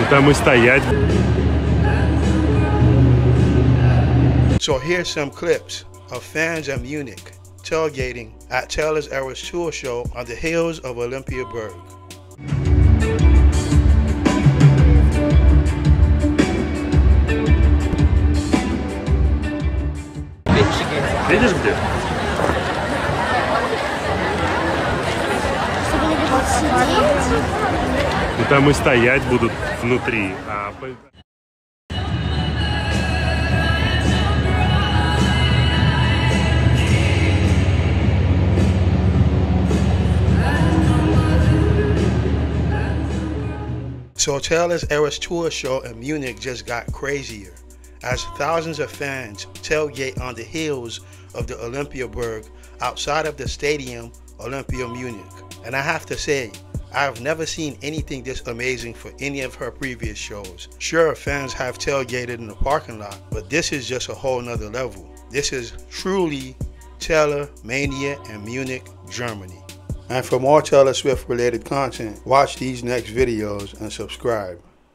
и там и стоять. So here's some clips of fans at Munich tailgating at Taylor's Eras Tour Show on the hills of Olympiaberg. Видишь где? Сидеть. И там и стоять будут внутри. А по- So Taylor's Eras Tour Show in Munich just got crazier as thousands of fans tailgate on the hills of the Olympiaburg outside of the stadium Olympia Munich. And I have to say, I've never seen anything this amazing for any of her previous shows. Sure, fans have tailgated in the parking lot, but this is just a whole nother level. This is truly Taylor Mania in Munich, Germany. And for more Taylor Swift related content, watch these next videos and subscribe.